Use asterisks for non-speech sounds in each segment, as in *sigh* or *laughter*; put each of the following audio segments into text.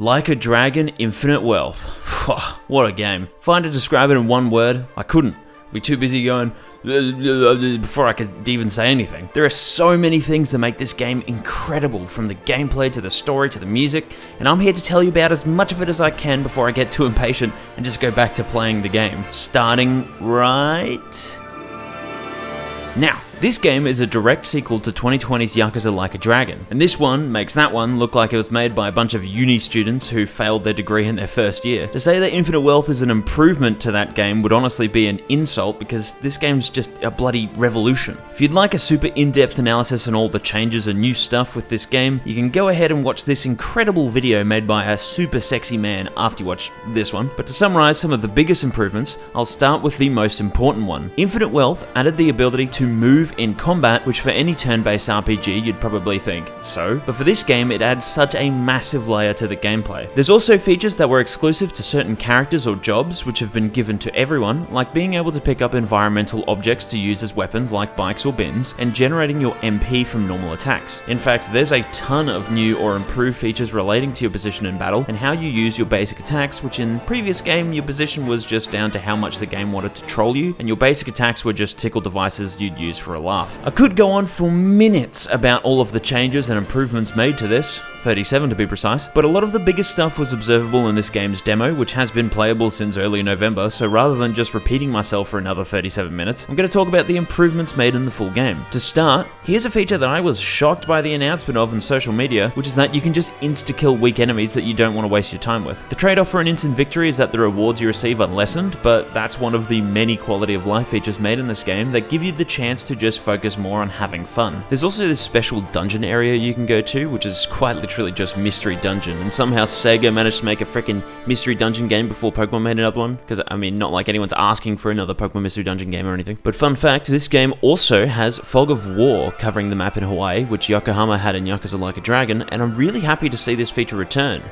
Like a Dragon Infinite Wealth. what a game. If I had to describe it in one word, I couldn't. I'd be too busy going before I could even say anything. There are so many things that make this game incredible, from the gameplay to the story to the music, and I'm here to tell you about as much of it as I can before I get too impatient and just go back to playing the game. Starting right now. This game is a direct sequel to 2020's Yakuza Like a Dragon, and this one makes that one look like it was made by a bunch of uni students who failed their degree in their first year. To say that Infinite Wealth is an improvement to that game would honestly be an insult because this game's just a bloody revolution. If you'd like a super in-depth analysis on all the changes and new stuff with this game, you can go ahead and watch this incredible video made by a super sexy man after you watch this one. But to summarize some of the biggest improvements, I'll start with the most important one. Infinite Wealth added the ability to move move in combat, which for any turn-based RPG you'd probably think, so? But for this game, it adds such a massive layer to the gameplay. There's also features that were exclusive to certain characters or jobs, which have been given to everyone, like being able to pick up environmental objects to use as weapons like bikes or bins, and generating your MP from normal attacks. In fact, there's a ton of new or improved features relating to your position in battle, and how you use your basic attacks, which in previous game, your position was just down to how much the game wanted to troll you, and your basic attacks were just tickle devices you'd use for a laugh. I could go on for minutes about all of the changes and improvements made to this, 37 to be precise, but a lot of the biggest stuff was observable in this game's demo, which has been playable since early November, so rather than just repeating myself for another 37 minutes, I'm going to talk about the improvements made in the full game. To start, here's a feature that I was shocked by the announcement of in social media, which is that you can just insta-kill weak enemies that you don't want to waste your time with. The trade-off for an instant victory is that the rewards you receive are lessened, but that's one of the many quality of life features made in this game that give you the chance to just focus more on having fun. There's also this special dungeon area you can go to, which is quite literally just Mystery Dungeon, and somehow Sega managed to make a freaking Mystery Dungeon game before Pokemon made another one, because, I mean, not like anyone's asking for another Pokemon Mystery Dungeon game or anything. But fun fact, this game also has Fog of War covering the map in Hawaii, which Yokohama had in Yakuza Like a Dragon, and I'm really happy to see this feature return.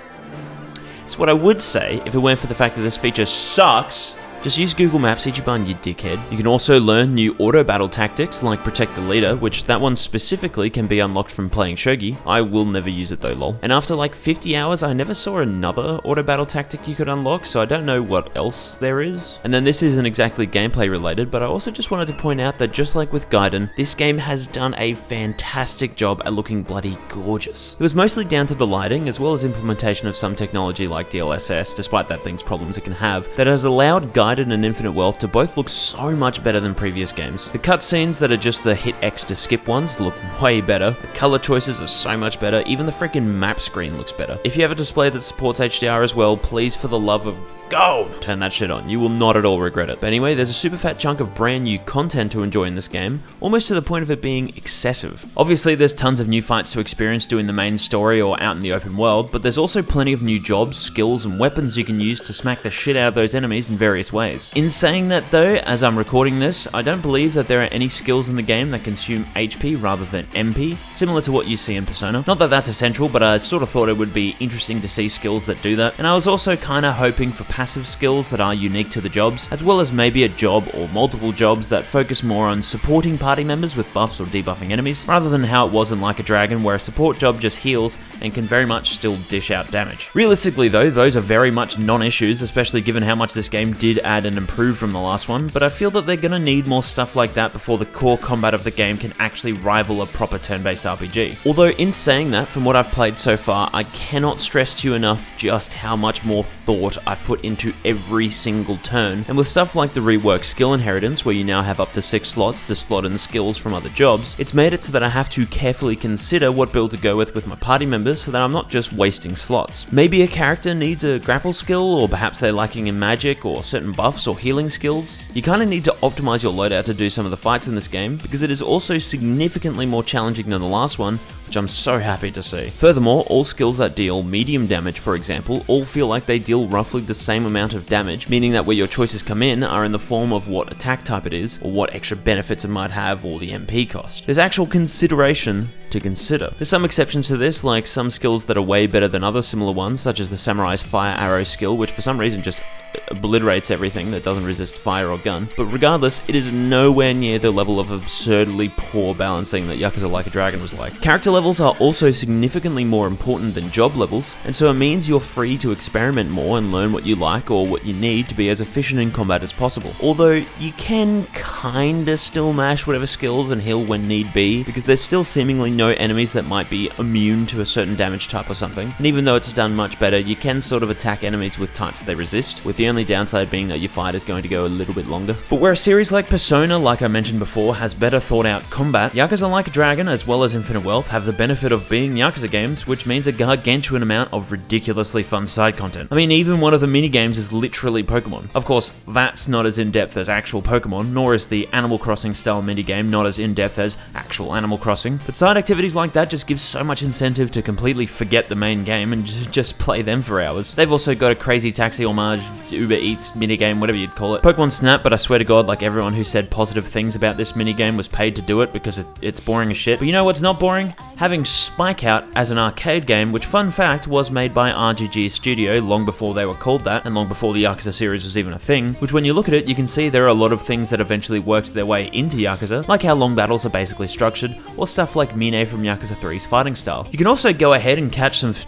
So what I would say, if it weren't for the fact that this feature sucks, just use Google Maps Ichiban, you dickhead. You can also learn new auto battle tactics like Protect the Leader, which that one specifically can be unlocked from playing Shogi. I will never use it though, lol. And after like 50 hours, I never saw another auto battle tactic you could unlock, so I don't know what else there is. And then this isn't exactly gameplay related, but I also just wanted to point out that just like with Gaiden, this game has done a fantastic job at looking bloody gorgeous. It was mostly down to the lighting, as well as implementation of some technology like DLSS, despite that thing's problems it can have, that has allowed Gaiden and Infinite Wealth to both look so much better than previous games. The cutscenes that are just the hit X to skip ones look way better, the color choices are so much better, even the freaking map screen looks better. If you have a display that supports HDR as well, please for the love of go! Turn that shit on. You will not at all regret it. But anyway, there's a super fat chunk of brand new content to enjoy in this game, almost to the point of it being excessive. Obviously, there's tons of new fights to experience doing the main story or out in the open world, but there's also plenty of new jobs, skills, and weapons you can use to smack the shit out of those enemies in various ways. In saying that though, as I'm recording this, I don't believe that there are any skills in the game that consume HP rather than MP, similar to what you see in Persona. Not that that's essential, but I sort of thought it would be interesting to see skills that do that, and I was also kinda hoping for passive skills that are unique to the jobs, as well as maybe a job or multiple jobs that focus more on supporting party members with buffs or debuffing enemies, rather than how it was in Like a Dragon where a support job just heals and can very much still dish out damage. Realistically though, those are very much non-issues, especially given how much this game did add and improve from the last one, but I feel that they're gonna need more stuff like that before the core combat of the game can actually rival a proper turn-based RPG. Although in saying that, from what I've played so far, I cannot stress to you enough just how much more thought I've put into every single turn. And with stuff like the rework skill inheritance, where you now have up to 6 slots to slot in skills from other jobs, it's made it so that I have to carefully consider what build to go with with my party members so that I'm not just wasting slots. Maybe a character needs a grapple skill, or perhaps they're lacking in magic or certain buffs or healing skills. You kind of need to optimize your loadout to do some of the fights in this game, because it is also significantly more challenging than the last one, which I'm so happy to see. Furthermore, all skills that deal medium damage, for example, all feel like they deal roughly the same amount of damage, meaning that where your choices come in are in the form of what attack type it is, or what extra benefits it might have, or the MP cost. There's actual consideration to consider. There's some exceptions to this, like some skills that are way better than other similar ones, such as the Samurai's Fire Arrow skill, which for some reason just obliterates everything that doesn't resist fire or gun. But regardless, it is nowhere near the level of absurdly poor balancing that Yakuza Like a Dragon was like. Character levels are also significantly more important than job levels, and so it means you're free to experiment more and learn what you like or what you need to be as efficient in combat as possible. Although you can kinda still mash whatever skills and heal when need be, because there's still seemingly no enemies that might be immune to a certain damage type or something. And even though it's done much better, you can sort of attack enemies with types they resist, with the only downside being that your fight is going to go a little bit longer. But where a series like Persona, like I mentioned before, has better thought out combat, Yakuza Like a Dragon as well as Infinite Wealth have the benefit of being Yakuza games, which means a gargantuan amount of ridiculously fun side content. I mean, even one of the mini games is literally Pokemon. Of course, that's not as in-depth as actual Pokemon, nor is the Animal Crossing style mini game not as in-depth as actual Animal Crossing, but side activities like that just give so much incentive to completely forget the main game and just play them for hours. They've also got a crazy taxi homage, Uber Eats minigame, whatever you'd call it. Pokemon Snap, but I swear to god, like everyone who said positive things about this minigame was paid to do it because it, it's boring as shit. But you know what's not boring? Having Spike Out as an arcade game, which fun fact, was made by RGG Studio long before they were called that, and long before the Yakuza series was even a thing, which when you look at it, you can see there are a lot of things that eventually worked their way into Yakuza, like how long battles are basically structured, or stuff like From Yakuza 3's fighting style. You can also go ahead and catch some fish!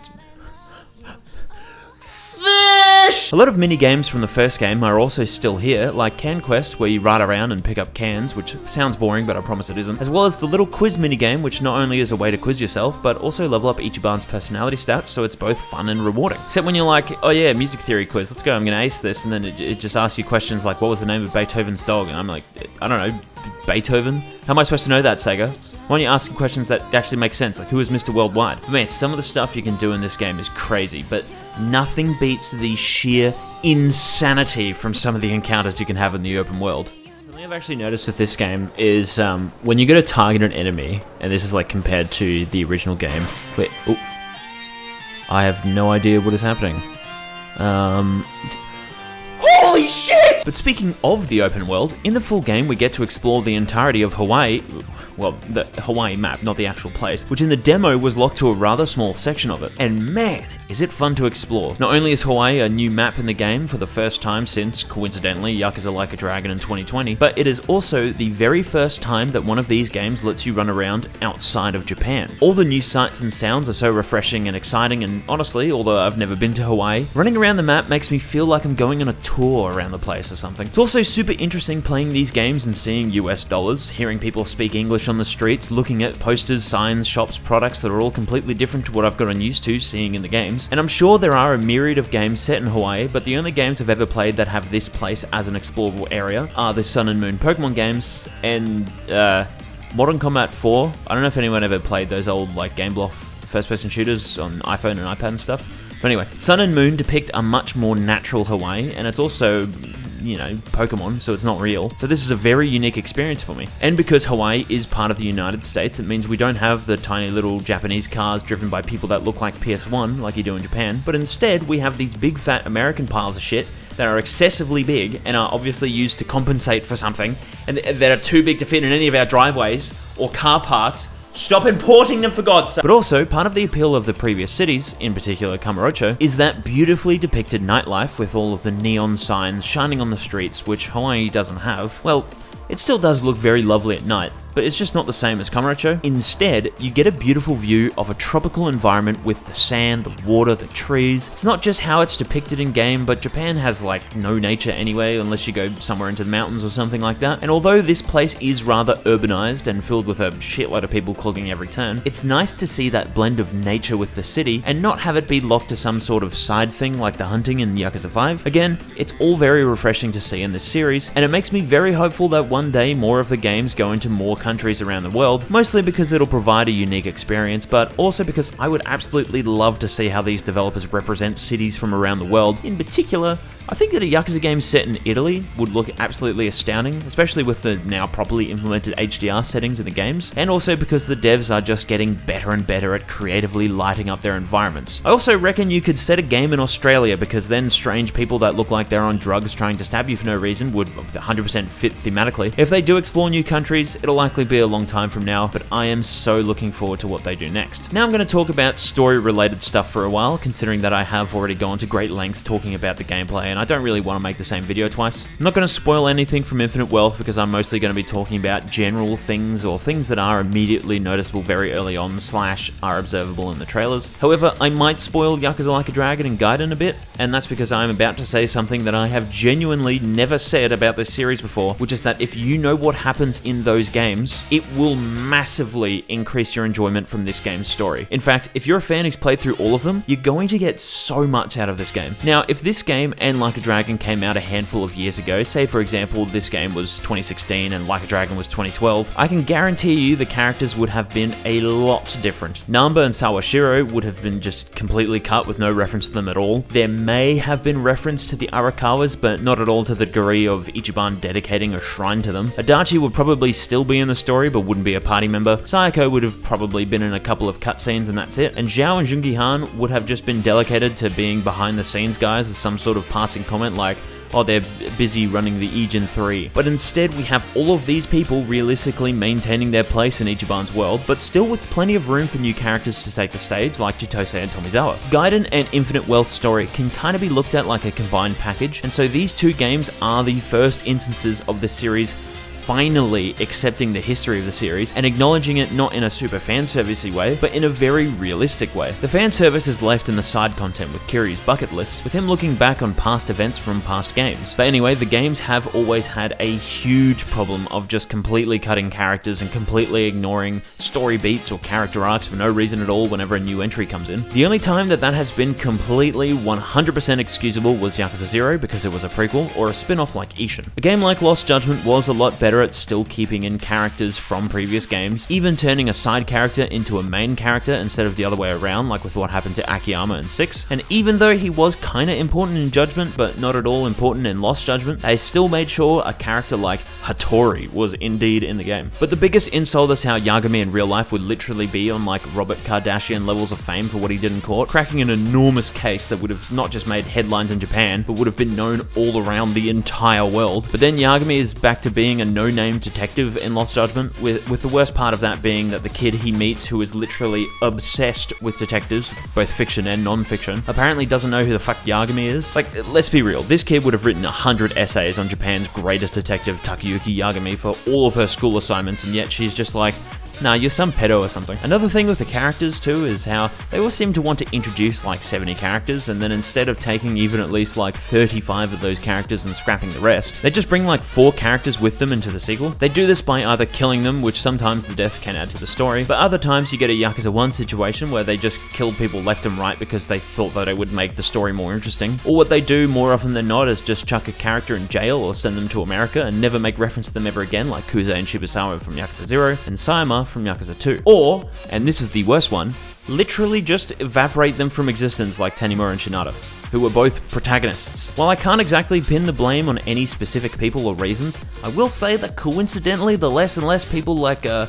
a lot of mini games from the first game are also still here, like Can Quest, where you ride around and pick up cans, which sounds boring, but I promise it isn't, as well as the little quiz mini game, which not only is a way to quiz yourself, but also level up Ichiban's personality stats, so it's both fun and rewarding. Except when you're like, oh yeah, music theory quiz, let's go, I'm gonna ace this, and then it, it just asks you questions like, what was the name of Beethoven's dog? And I'm like, I don't know, Beethoven? How am I supposed to know that, Sega? Why don't you ask questions that actually make sense, like who is Mr. Worldwide? But man, some of the stuff you can do in this game is crazy, but nothing beats the sheer insanity from some of the encounters you can have in the open world. Something I've actually noticed with this game is um, when you go to target an enemy, and this is like compared to the original game, wait, oh, I have no idea what is happening. Um, Holy shit! But speaking of the open world, in the full game we get to explore the entirety of Hawaii, well, the Hawaii map, not the actual place, which in the demo was locked to a rather small section of it. And man, is it fun to explore. Not only is Hawaii a new map in the game for the first time since, coincidentally, Yakuza Like a Dragon in 2020, but it is also the very first time that one of these games lets you run around outside of Japan. All the new sights and sounds are so refreshing and exciting, and honestly, although I've never been to Hawaii, running around the map makes me feel like I'm going on a tour around the place or something. It's also super interesting playing these games and seeing US dollars, hearing people speak English on the streets, looking at posters, signs, shops, products that are all completely different to what I've gotten used to seeing in the games and I'm sure there are a myriad of games set in Hawaii, but the only games I've ever played that have this place as an explorable area are the Sun and Moon Pokemon games and uh, Modern Combat 4. I don't know if anyone ever played those old like Gameloft first-person shooters on iPhone and iPad and stuff. But anyway, Sun and Moon depict a much more natural Hawaii, and it's also you know, Pokemon, so it's not real. So this is a very unique experience for me. And because Hawaii is part of the United States, it means we don't have the tiny little Japanese cars driven by people that look like PS1, like you do in Japan, but instead we have these big fat American piles of shit that are excessively big and are obviously used to compensate for something, and that are too big to fit in any of our driveways or car parks Stop importing them for God's sake. But also, part of the appeal of the previous cities, in particular Kamurocho, is that beautifully depicted nightlife with all of the neon signs shining on the streets, which Hawaii doesn't have. Well, it still does look very lovely at night, but it's just not the same as Kamurocho. Instead, you get a beautiful view of a tropical environment with the sand, the water, the trees. It's not just how it's depicted in game, but Japan has like no nature anyway, unless you go somewhere into the mountains or something like that. And although this place is rather urbanized and filled with a shitload of people clogging every turn, it's nice to see that blend of nature with the city and not have it be locked to some sort of side thing like the hunting in Yakuza 5. Again, it's all very refreshing to see in this series, and it makes me very hopeful that one day more of the games go into more countries around the world, mostly because it'll provide a unique experience, but also because I would absolutely love to see how these developers represent cities from around the world, in particular I think that a Yakuza game set in Italy would look absolutely astounding, especially with the now properly implemented HDR settings in the games, and also because the devs are just getting better and better at creatively lighting up their environments. I also reckon you could set a game in Australia because then strange people that look like they're on drugs trying to stab you for no reason would 100% fit thematically. If they do explore new countries, it'll likely be a long time from now, but I am so looking forward to what they do next. Now I'm going to talk about story related stuff for a while, considering that I have already gone to great lengths talking about the gameplay and I don't really want to make the same video twice. I'm not going to spoil anything from Infinite Wealth because I'm mostly going to be talking about general things or things that are immediately noticeable very early on slash are observable in the trailers. However, I might spoil Yakuza Like a Dragon and Gaiden a bit, and that's because I'm about to say something that I have genuinely never said about this series before, which is that if you know what happens in those games, it will massively increase your enjoyment from this game's story. In fact, if you're a fan who's played through all of them, you're going to get so much out of this game. Now, if this game and Like a Dragon came out a handful of years ago, say for example this game was 2016 and Like a Dragon was 2012, I can guarantee you the characters would have been a lot different. Namba and Sawashiro would have been just completely cut with no reference to them at all. There may have been reference to the Arakawas, but not at all to the degree of Ichiban dedicating a shrine to them. Adachi would probably still be in the story, but wouldn't be a party member. Saeko would have probably been in a couple of cutscenes and that's it. And Xiao and Joon-gi Han would have just been delegated to being behind the scenes guys with some sort of passing comment like, oh, they're busy running the Egen 3. But instead, we have all of these people realistically maintaining their place in Ichiban's world, but still with plenty of room for new characters to take the stage, like Chitose and Tomizawa. Gaiden and Infinite Wealth story can kind of be looked at like a combined package, and so these two games are the first instances of the series finally accepting the history of the series and acknowledging it not in a super fan servicey way, but in a very realistic way. The fan service is left in the side content with Kiryu's bucket list, with him looking back on past events from past games. But anyway, the games have always had a huge problem of just completely cutting characters and completely ignoring story beats or character arcs for no reason at all whenever a new entry comes in. The only time that that has been completely 100% excusable was Yakuza 0 because it was a prequel or a spin-off like Ishin. A game like Lost Judgment was a lot better at still keeping in characters from previous games, even turning a side character into a main character instead of the other way around, like with what happened to Akiyama in 6. And even though he was kinda important in Judgment, but not at all important in Lost Judgment, they still made sure a character like Hattori was indeed in the game. But the biggest insult is how Yagami in real life would literally be on like Robert Kardashian levels of fame for what he did in court, cracking an enormous case that would have not just made headlines in Japan, but would have been known all around the entire world. But then Yagami is back to being a no-name detective in Lost Judgment, with, with the worst part of that being that the kid he meets who is literally obsessed with detectives, both fiction and non-fiction, apparently doesn't know who the fuck Yagami is. Like, let's be real, this kid would have written 100 essays on Japan's greatest detective, Takayuki Yagami, for all of her school assignments, and yet she's just like, Nah, you're some pedo or something. Another thing with the characters too is how they all seem to want to introduce like 70 characters and then instead of taking even at least like 35 of those characters and scrapping the rest, they just bring like 4 characters with them into the sequel. They do this by either killing them, which sometimes the deaths can add to the story, but other times you get a Yakuza 1 situation where they just killed people left and right because they thought that it would make the story more interesting. Or what they do more often than not is just chuck a character in jail or send them to America and never make reference to them ever again like Kuze and Shibusawa from Yakuza 0 and Sayama from Yakuza 2. Or, and this is the worst one, literally just evaporate them from existence like Tanimura and Shinada who were both protagonists. While I can't exactly pin the blame on any specific people or reasons, I will say that coincidentally the less and less people like uh,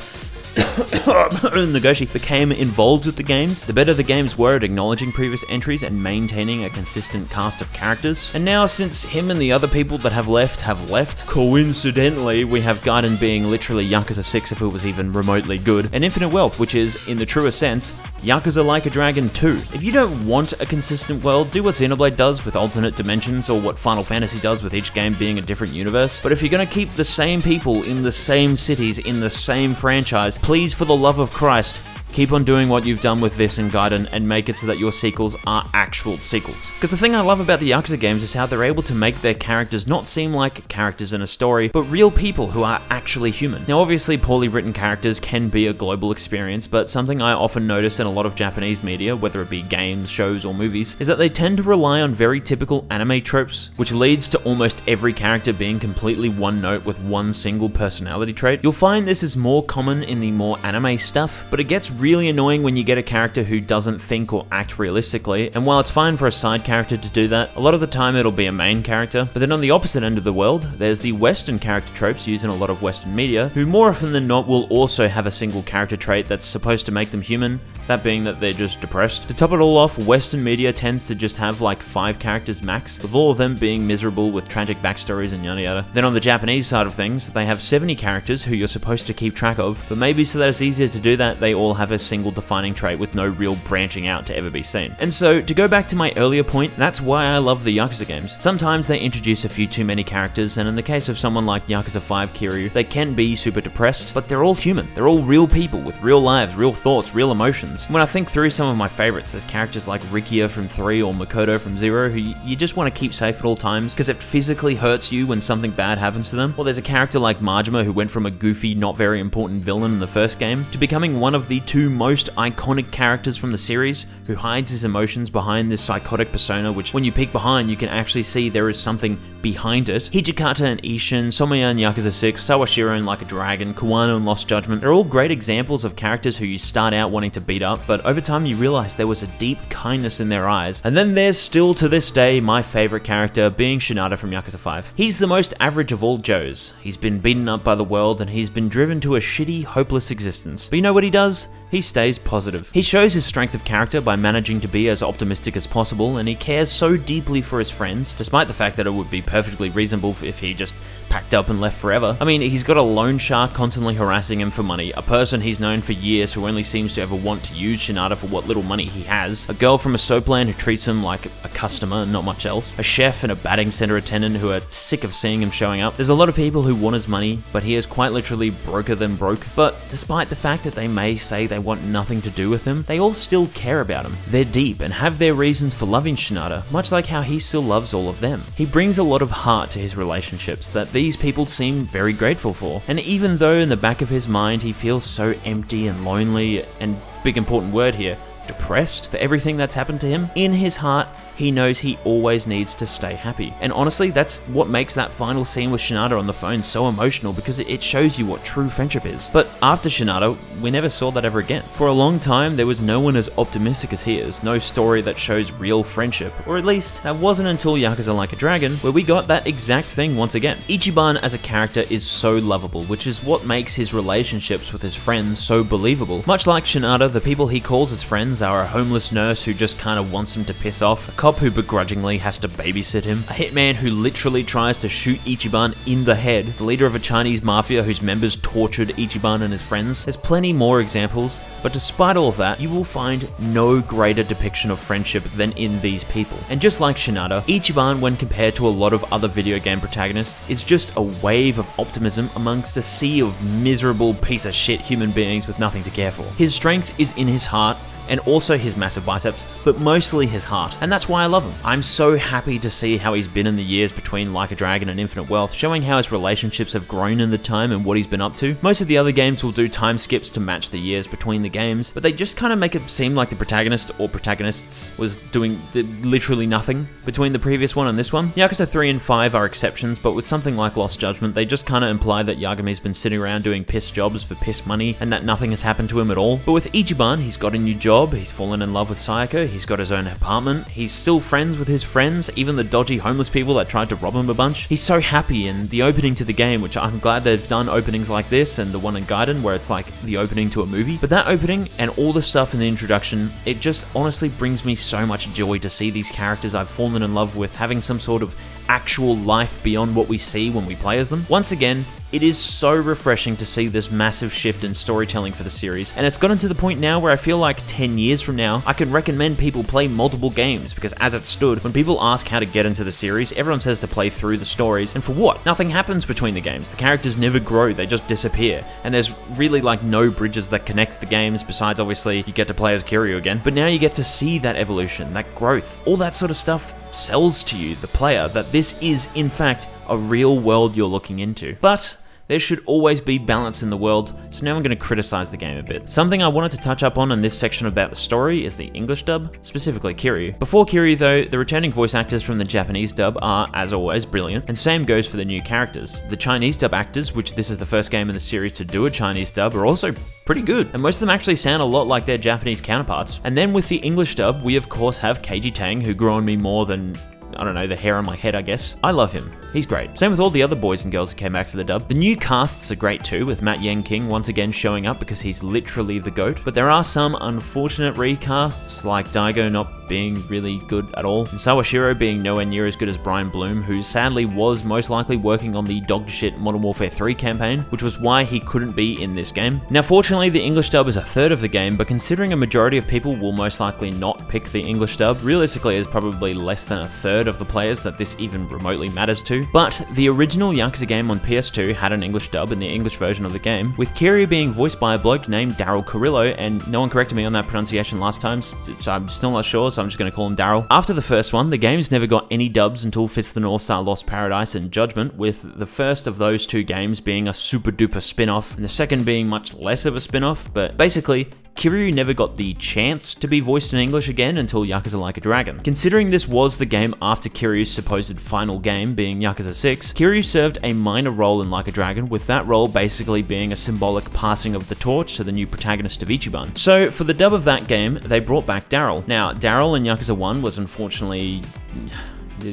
*coughs* Nagoshi became involved with the games, the better the games were at acknowledging previous entries and maintaining a consistent cast of characters. And now, since him and the other people that have left have left, coincidentally, we have Gaiden being literally Yakuza 6 if it was even remotely good, and Infinite Wealth, which is, in the truest sense, Yakuza Like a Dragon 2. If you don't want a consistent world, do what Xenoblade does with alternate dimensions or what Final Fantasy does with each game being a different universe. But if you're gonna keep the same people in the same cities in the same franchise, please for the love of Christ, Keep on doing what you've done with this and Gaiden and make it so that your sequels are actual sequels. Because the thing I love about the Yakuza games is how they're able to make their characters not seem like characters in a story, but real people who are actually human. Now obviously poorly written characters can be a global experience, but something I often notice in a lot of Japanese media, whether it be games, shows, or movies, is that they tend to rely on very typical anime tropes, which leads to almost every character being completely one note with one single personality trait. You'll find this is more common in the more anime stuff, but it gets really annoying when you get a character who doesn't think or act realistically, and while it's fine for a side character to do that, a lot of the time it'll be a main character. But then on the opposite end of the world, there's the Western character tropes used in a lot of Western media, who more often than not will also have a single character trait that's supposed to make them human, that being that they're just depressed. To top it all off, Western media tends to just have like five characters max, with all of them being miserable with tragic backstories and yada yada. Then on the Japanese side of things, they have 70 characters who you're supposed to keep track of, but maybe so that it's easier to do that, they all have a single defining trait with no real branching out to ever be seen. And so, to go back to my earlier point, that's why I love the Yakuza games. Sometimes they introduce a few too many characters, and in the case of someone like Yakuza 5 Kiryu, they can be super depressed, but they're all human. They're all real people with real lives, real thoughts, real emotions. When I think through some of my favorites, there's characters like Rikiya from 3 or Makoto from 0 who you just want to keep safe at all times because it physically hurts you when something bad happens to them. Or there's a character like Majima who went from a goofy, not very important villain in the first game to becoming one of the two most iconic characters from the series who hides his emotions behind this psychotic persona which when you peek behind you can actually see there is something behind it. Hijikata and Ishin, Someya in Yakuza 6, Sawashiro and Like a Dragon, Kuwana and Lost Judgment, they're all great examples of characters who you start out wanting to beat up, but over time you realize there was a deep kindness in their eyes. And then there's still to this day my favorite character being Shinada from Yakuza 5. He's the most average of all Joes. He's been beaten up by the world and he's been driven to a shitty, hopeless existence. But you know what he does? he stays positive. He shows his strength of character by managing to be as optimistic as possible, and he cares so deeply for his friends, despite the fact that it would be perfectly reasonable if he just packed up and left forever. I mean, he's got a loan shark constantly harassing him for money, a person he's known for years who only seems to ever want to use Shinada for what little money he has, a girl from a soapland who treats him like a customer and not much else, a chef and a batting center attendant who are sick of seeing him showing up. There's a lot of people who want his money, but he is quite literally broker than broke. But despite the fact that they may say they want nothing to do with him, they all still care about him. They're deep and have their reasons for loving Shinada, much like how he still loves all of them. He brings a lot of heart to his relationships that these people seem very grateful for. And even though in the back of his mind he feels so empty and lonely, and big important word here, depressed for everything that's happened to him, in his heart, he knows he always needs to stay happy. And honestly, that's what makes that final scene with Shinada on the phone so emotional because it shows you what true friendship is. But after Shinada, we never saw that ever again. For a long time, there was no one as optimistic as he is, no story that shows real friendship, or at least that wasn't until Yakuza Like a Dragon where we got that exact thing once again. Ichiban as a character is so lovable, which is what makes his relationships with his friends so believable. Much like Shinada, the people he calls his friends are a homeless nurse who just kind of wants him to piss off, a cop who begrudgingly has to babysit him, a hitman who literally tries to shoot Ichiban in the head, the leader of a Chinese mafia whose members tortured Ichiban and his friends. There's plenty more examples, but despite all of that, you will find no greater depiction of friendship than in these people. And just like Shinada, Ichiban, when compared to a lot of other video game protagonists, is just a wave of optimism amongst a sea of miserable piece of shit human beings with nothing to care for. His strength is in his heart, and also his massive biceps, but mostly his heart, and that's why I love him. I'm so happy to see how he's been in the years between Like a Dragon and Infinite Wealth, showing how his relationships have grown in the time and what he's been up to. Most of the other games will do time skips to match the years between the games, but they just kind of make it seem like the protagonist or protagonists was doing literally nothing between the previous one and this one. Yakuza 3 and 5 are exceptions, but with something like Lost Judgment, they just kind of imply that Yagami's been sitting around doing piss jobs for piss money and that nothing has happened to him at all. But with Ichiban, he's got a new job, job, he's fallen in love with Saeko, he's got his own apartment, he's still friends with his friends, even the dodgy homeless people that tried to rob him a bunch. He's so happy, and the opening to the game, which I'm glad they've done openings like this, and the one in Gaiden where it's like the opening to a movie. But that opening and all the stuff in the introduction, it just honestly brings me so much joy to see these characters I've fallen in love with having some sort of actual life beyond what we see when we play as them. Once again, it is so refreshing to see this massive shift in storytelling for the series, and it's gotten to the point now where I feel like 10 years from now, I can recommend people play multiple games, because as it stood, when people ask how to get into the series, everyone says to play through the stories, and for what? Nothing happens between the games. The characters never grow, they just disappear, and there's really like no bridges that connect the games, besides obviously you get to play as Kiryu again, but now you get to see that evolution, that growth, all that sort of stuff sells to you, the player, that this is in fact a real world you're looking into. But there should always be balance in the world, so now I'm going to criticize the game a bit. Something I wanted to touch up on in this section about the story is the English dub, specifically Kiryu. Before Kiryu though, the returning voice actors from the Japanese dub are, as always, brilliant, and same goes for the new characters. The Chinese dub actors, which this is the first game in the series to do a Chinese dub, are also pretty good, and most of them actually sound a lot like their Japanese counterparts. And then with the English dub, we of course have Kaiji Tang, who grew on me more than I don't know, the hair on my head, I guess. I love him. He's great. Same with all the other boys and girls who came back for the dub. The new casts are great too, with Matt Yang King once again showing up because he's literally the GOAT. But there are some unfortunate recasts, like Daigo not being really good at all, and Sawashiro being nowhere near as good as Brian Bloom, who sadly was most likely working on the dogshit Modern Warfare 3 campaign, which was why he couldn't be in this game. Now fortunately the English dub is a third of the game, but considering a majority of people will most likely not pick the English dub, realistically is probably less than a third of the players that this even remotely matters to. But the original Yakuza game on PS2 had an English dub in the English version of the game, with Kiryu being voiced by a bloke named Darryl Kurylo, and no one corrected me on that pronunciation last time, so I'm still not sure, so I'm just going to call him Darryl. After the first one, the games never got any dubs until Fist of the North Star Lost Paradise and Judgment, with the first of those two games being a super duper spin off, and the second being much less of a spin off, but basically, Kiryu never got the chance to be voiced in English again until Yakuza Like a Dragon. Considering this was the game after Kiryu's supposed final game being Yakuza 6, Kiryu served a minor role in Like a Dragon, with that role basically being a symbolic passing of the torch to the new protagonist of Ichiban. So for the dub of that game, they brought back Darryl. Now, Darryl in Yakuza 1 was unfortunately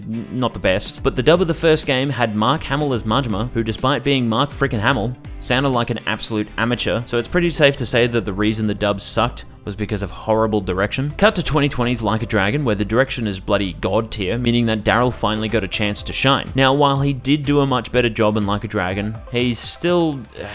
not the best. But the dub of the first game had Mark Hamill as Majima, who despite being Mark freaking Hamill, sounded like an absolute amateur, so it's pretty safe to say that the reason the dub sucked was because of horrible direction. Cut to 2020's Like a Dragon, where the direction is bloody god tier, meaning that Darryl finally got a chance to shine. Now, while he did do a much better job in Like a Dragon, he's still... Uh,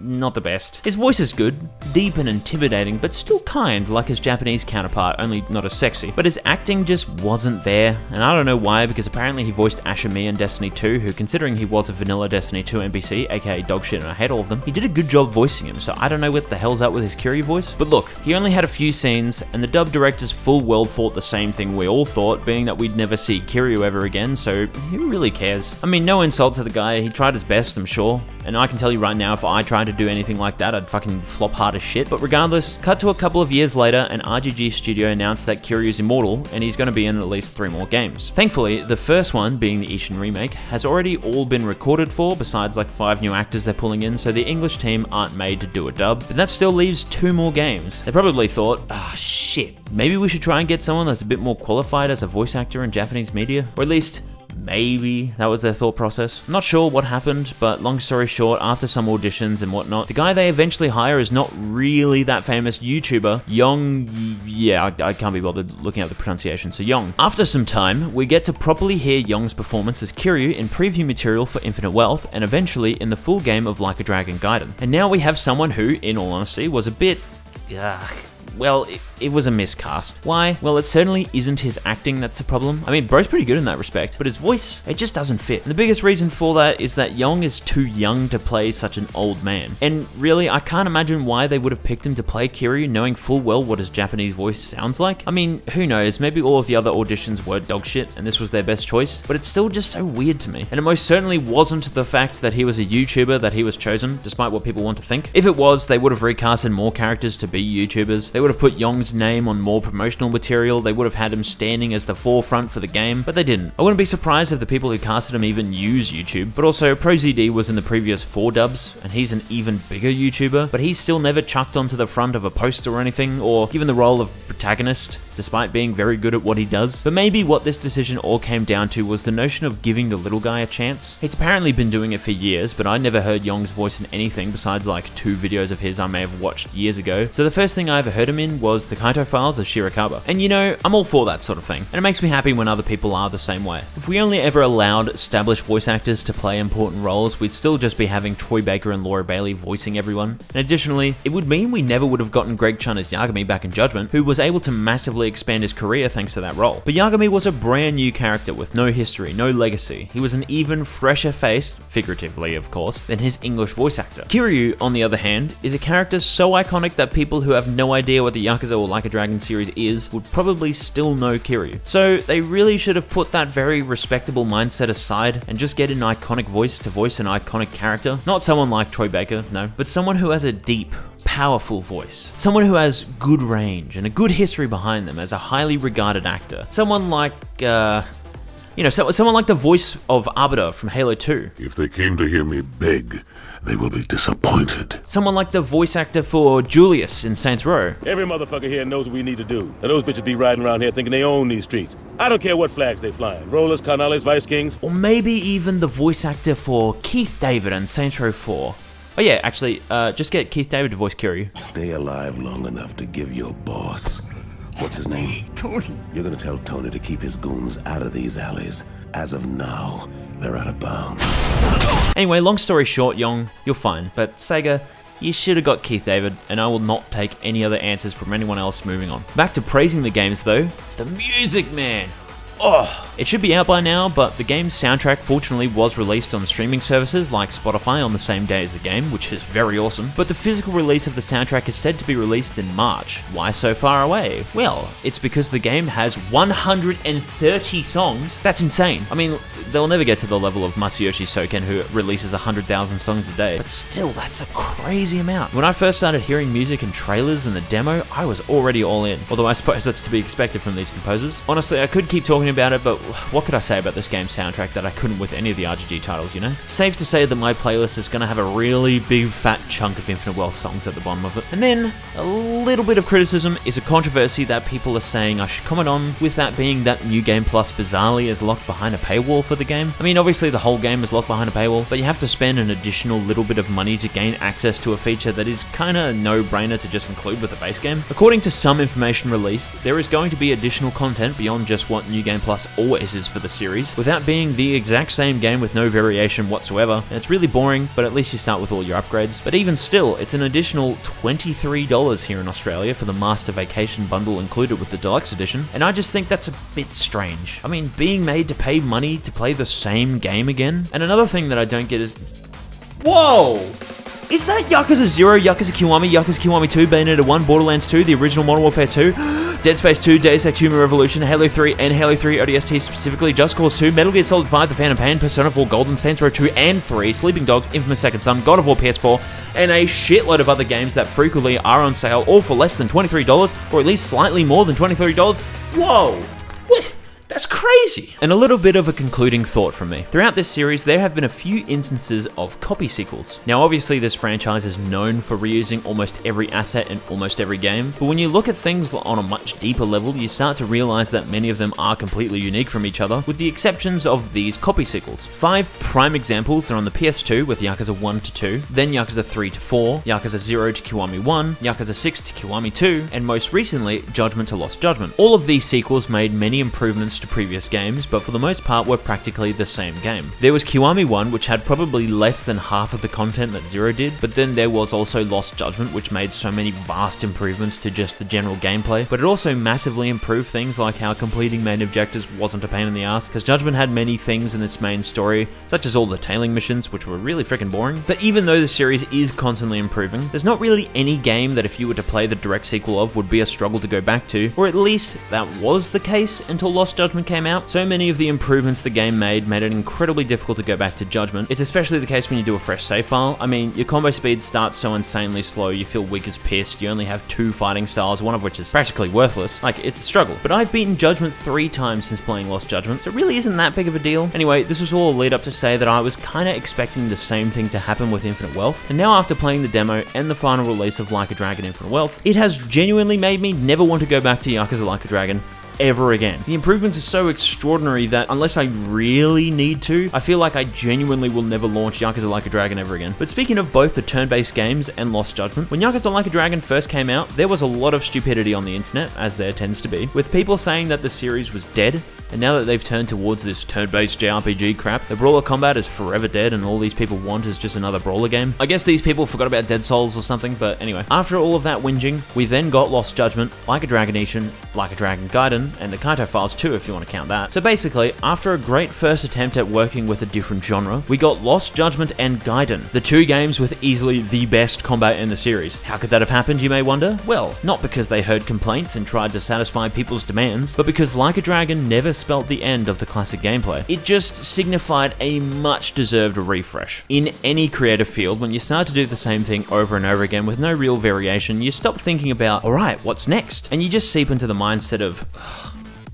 not the best. His voice is good, deep and intimidating, but still kind, like his Japanese counterpart, only not as sexy. But his acting just wasn't there, and I don't know why, because apparently he voiced Asher Mir in Destiny 2, who, considering he was a vanilla Destiny 2 NPC, aka dogshit and I hate all of them, he did a good job voicing him, so I don't know what the hell's up with his Kiryu voice. But look, he only had a few scenes, and the dub directors full well thought the same thing we all thought, being that we'd never see Kiryu ever again, so who really cares? I mean, no insult to the guy, he tried his best, I'm sure, and I can tell you right now, if I tried to do anything like that, I'd fucking flop hard as shit. But regardless, cut to a couple of years later, an RGG studio announced that Kiryu's immortal, and he's to be in at least three more games. Thankfully, the first one, being the Ishin remake, has already all been recorded for, besides like five new actors they're pulling in, so the English team aren't made to do a dub. But that still leaves two more games. They probably thought, ah, oh, shit, maybe we should try and get someone that's a bit more qualified as a voice actor in Japanese media, or at least Maybe that was their thought process. Not sure what happened, but long story short, after some auditions and whatnot, the guy they eventually hire is not really that famous YouTuber, Yong. Yeah, I, I can't be bothered looking at the pronunciation, so Yong. After some time, we get to properly hear Yong's performance as Kiryu in preview material for Infinite Wealth, and eventually in the full game of Like a Dragon Gaiden. And now we have someone who, in all honesty, was a bit. Ugh, well, it, it, was a miscast. Why? Well, it certainly isn't his acting that's the problem. I mean, bro's pretty good in that respect, but his voice, it just doesn't fit. And the biggest reason for that is that Yong is too young to play such an old man. And really, I can't imagine why they would have picked him to play Kiryu knowing full well what his Japanese voice sounds like. I mean, who knows, maybe all of the other auditions were dogshit and this was their best choice, but it's still just so weird to me. And it most certainly wasn't the fact that he was a YouTuber that he was chosen, despite what people want to think. If it was, they would have recasted more characters to be YouTubers. They would have put Yong's name on more promotional material, they would have had him standing as the forefront for the game, but they didn't. I wouldn't be surprised if the people who casted him even use YouTube, but also ProZD was in the previous four dubs, and he's an even bigger YouTuber, but he's still never chucked onto the front of a poster or anything, or given the role of protagonist, despite being very good at what he does. But maybe what this decision all came down to was the notion of giving the little guy a chance. He's apparently been doing it for years, but I never heard Yong's voice in anything besides like two videos of his I may have watched years ago, so the first thing I ever heard him in was was the Kaito Files of Shirakawa. And you know, I'm all for that sort of thing, and it makes me happy when other people are the same way. If we only ever allowed established voice actors to play important roles, we'd still just be having Troy Baker and Laura Bailey voicing everyone. And additionally, it would mean we never would have gotten Greg Chun as Yagami back in Judgment, who was able to massively expand his career thanks to that role. But Yagami was a brand new character with no history, no legacy. He was an even fresher face, figuratively of course, than his English voice actor. Kiryu, on the other hand, is a character so iconic that people who have no idea idea what the Yakuza or Like a Dragon series is would probably still know Kiryu. So they really should have put that very respectable mindset aside and just get an iconic voice to voice an iconic character. Not someone like Troy Baker, no, but someone who has a deep, powerful voice. Someone who has good range and a good history behind them as a highly regarded actor. Someone like, uh, you know, so, someone like the voice of Arbiter from Halo 2. If they came to hear me beg, they will be disappointed. Someone like the voice actor for Julius in Saints Row. Every motherfucker here knows what we need to do. Now those bitches be riding around here thinking they own these streets. I don't care what flags they flying. Rollers, Carnales, Vice Kings. Or maybe even the voice actor for Keith David in Saints Row 4. Oh yeah, actually, uh, just get Keith David to voice Kiryu. Stay alive long enough to give your boss. What's his name? Tony. You're gonna tell Tony to keep his goons out of these alleys. As of now, they're out of bounds. Anyway, long story short, Yong, you're fine. But Sega, you should have got Keith David, and I will not take any other answers from anyone else moving on. Back to praising the games though, the music, man. Oh, it should be out by now, but the game's soundtrack fortunately was released on streaming services like Spotify on the same day as the game, which is very awesome. But the physical release of the soundtrack is said to be released in March. Why so far away? Well, it's because the game has 130 songs. That's insane. I mean, they'll never get to the level of Masayoshi Soken who releases 100,000 songs a day, but still, that's a crazy amount. When I first started hearing music and trailers and the demo, I was already all in, although I suppose that's to be expected from these composers. Honestly, I could keep talking about it, but what could I say about this game's soundtrack that I couldn't with any of the RGG titles, you know? Safe to say that my playlist is going to have a really big fat chunk of Infinite Wealth songs at the bottom of it. And then, a little bit of criticism is a controversy that people are saying I should comment on, with that being that New Game Plus bizarrely is locked behind a paywall for the game. I mean, obviously the whole game is locked behind a paywall, but you have to spend an additional little bit of money to gain access to a feature that is kinda no-brainer to just include with the base game. According to some information released, there is going to be additional content beyond just what New Game Plus always is for the series, without being the exact same game with no variation whatsoever. And it's really boring, but at least you start with all your upgrades. But even still, it's an additional $23 here in Australia for the Master Vacation bundle included with the Deluxe Edition, and I just think that's a bit strange. I mean, being made to pay money to play the same game again? And another thing that I don't get is... Whoa! Is that Yakuza 0, Yakuza Kiwami, Yakuza Kiwami 2, Bayonetta 1, Borderlands 2, the original Modern Warfare 2, *gasps* Dead Space 2, Deus Ex Human Revolution, Halo 3, and Halo 3 ODST specifically, Just Cause 2, Metal Gear Solid 5, The Phantom Pain, Persona 4 Golden, Saints Row 2 and 3, Sleeping Dogs, Infamous Second Son, God of War PS4, and a shitload of other games that frequently are on sale, all for less than $23, or at least slightly more than $23. Whoa! That's crazy! And a little bit of a concluding thought from me. Throughout this series, there have been a few instances of copy sequels. Now, obviously, this franchise is known for reusing almost every asset in almost every game, but when you look at things on a much deeper level, you start to realize that many of them are completely unique from each other, with the exceptions of these copy sequels. Five prime examples are on the PS2 with Yakuza 1 to 2, then Yakuza 3 to 4, Yakuza 0 to Kiwami 1, Yakuza 6 to Kiwami 2, and most recently, Judgment to Lost Judgment. All of these sequels made many improvements to previous games, but for the most part were practically the same game. There was Kiwami 1, which had probably less than half of the content that Zero did, but then there was also Lost Judgment, which made so many vast improvements to just the general gameplay, but it also massively improved things like how completing main objectives wasn't a pain in the ass, because Judgment had many things in its main story, such as all the tailing missions, which were really freaking boring. But even though the series is constantly improving, there's not really any game that if you were to play the direct sequel of would be a struggle to go back to, or at least that was the case until Lost Judgment came out. So many of the improvements the game made made it incredibly difficult to go back to Judgment. It's especially the case when you do a fresh save file. I mean, your combo speed starts so insanely slow, you feel weak as piss, you only have two fighting styles, one of which is practically worthless. Like, it's a struggle. But I've beaten Judgment three times since playing Lost Judgment, so it really isn't that big of a deal. Anyway, this was all a lead up to say that I was kinda expecting the same thing to happen with Infinite Wealth, and now after playing the demo and the final release of Like a Dragon Infinite Wealth, it has genuinely made me never want to go back to Yakuza Like a Dragon ever again. The improvements are so extraordinary that unless I really need to, I feel like I genuinely will never launch Yakuza Like a Dragon ever again. But speaking of both the turn-based games and Lost Judgment, when Yakuza Like a Dragon first came out, there was a lot of stupidity on the internet, as there tends to be, with people saying that the series was dead, and now that they've turned towards this turn-based JRPG crap, the brawler combat is forever dead and all these people want is just another brawler game. I guess these people forgot about Dead Souls or something, but anyway. After all of that whinging, we then got Lost Judgment, Like a Dragon Ishin, Like a Dragon Gaiden, and the Kaito Files too if you want to count that. So basically, after a great first attempt at working with a different genre, we got Lost Judgment and Gaiden, the two games with easily the best combat in the series. How could that have happened, you may wonder? Well, not because they heard complaints and tried to satisfy people's demands, but because Like a Dragon never spelt the end of the classic gameplay. It just signified a much deserved refresh. In any creative field, when you start to do the same thing over and over again with no real variation, you stop thinking about, alright, what's next? And you just seep into the mindset of,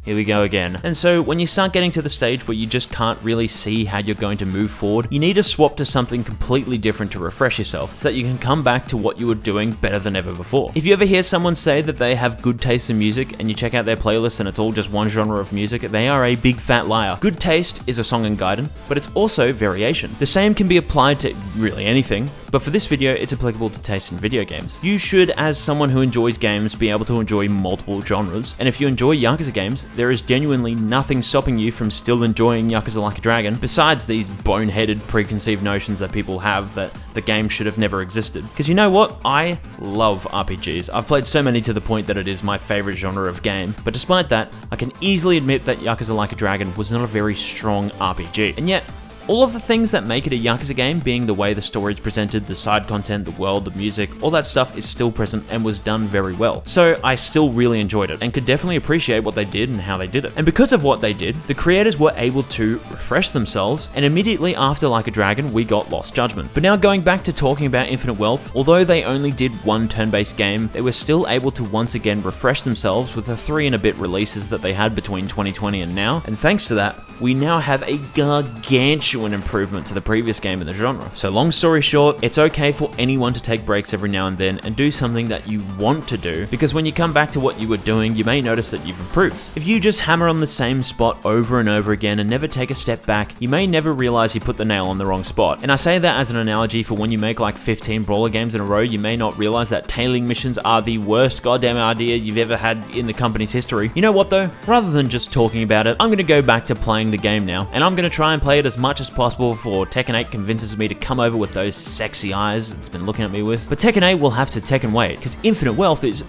here we go again. And so when you start getting to the stage where you just can't really see how you're going to move forward, you need to swap to something completely different to refresh yourself so that you can come back to what you were doing better than ever before. If you ever hear someone say that they have good taste in music and you check out their playlist and it's all just one genre of music, they are a big fat liar. Good taste is a song in guidance, but it's also variation. The same can be applied to really anything, but for this video, it's applicable to taste in video games. You should, as someone who enjoys games, be able to enjoy multiple genres, and if you enjoy Yakuza games, there is genuinely nothing stopping you from still enjoying Yakuza Like a Dragon, besides these boneheaded preconceived notions that people have that the game should have never existed. Because you know what? I love RPGs. I've played so many to the point that it is my favorite genre of game, but despite that, I can easily admit that Yakuza Like a Dragon was not a very strong RPG. And yet, all of the things that make it a Yakuza game, being the way the story is presented, the side content, the world, the music, all that stuff is still present and was done very well. So I still really enjoyed it and could definitely appreciate what they did and how they did it. And because of what they did, the creators were able to refresh themselves and immediately after Like a Dragon, we got Lost Judgment. But now going back to talking about Infinite Wealth, although they only did one turn-based game, they were still able to once again refresh themselves with the three and a bit releases that they had between 2020 and now. And thanks to that, we now have a gargantuan improvement to the previous game in the genre. So long story short, it's okay for anyone to take breaks every now and then and do something that you want to do, because when you come back to what you were doing, you may notice that you've improved. If you just hammer on the same spot over and over again and never take a step back, you may never realize you put the nail on the wrong spot. And I say that as an analogy for when you make like 15 brawler games in a row, you may not realize that tailing missions are the worst goddamn idea you've ever had in the company's history. You know what though? Rather than just talking about it, I'm gonna go back to playing the game now, and I'm to try and play it as much as possible before Tekken 8 convinces me to come over with those sexy eyes it's been looking at me with. But Tekken 8 will have to Tekken wait, because Infinite Wealth is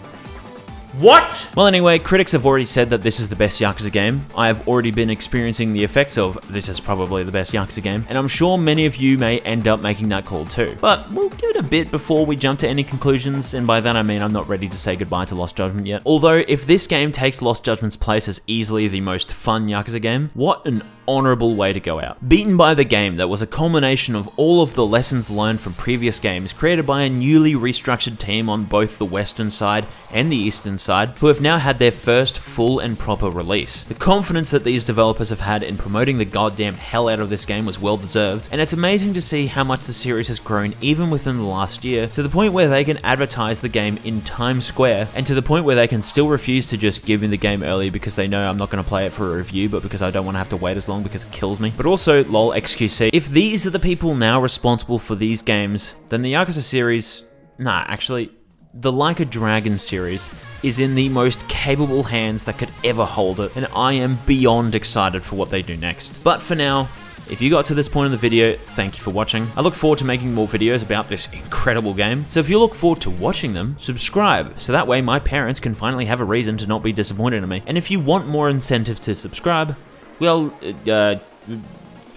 what? Well, anyway, critics have already said that this is the best Yakuza game. I have already been experiencing the effects of this is probably the best Yakuza game, and I'm sure many of you may end up making that call too. But we'll give it a bit before we jump to any conclusions, and by that I mean I'm not ready to say goodbye to Lost Judgment yet. Although, if this game takes Lost Judgment's place as easily the most fun Yakuza game, what an honorable way to go out. Beaten by the game that was a culmination of all of the lessons learned from previous games created by a newly restructured team on both the western side and the eastern side who have now had their first full and proper release. The confidence that these developers have had in promoting the goddamn hell out of this game was well deserved and it's amazing to see how much the series has grown even within the last year to the point where they can advertise the game in Times Square and to the point where they can still refuse to just give me the game early because they know I'm not going to play it for a review but because I don't want to have to wait as long long because it kills me. But also, lol XQC. If these are the people now responsible for these games, then the Yakuza series... Nah, actually, the Like a Dragon series is in the most capable hands that could ever hold it, and I am beyond excited for what they do next. But for now, if you got to this point in the video, thank you for watching. I look forward to making more videos about this incredible game, so if you look forward to watching them, subscribe, so that way my parents can finally have a reason to not be disappointed in me. And if you want more incentive to subscribe, well, uh, uh,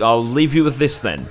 I'll leave you with this then.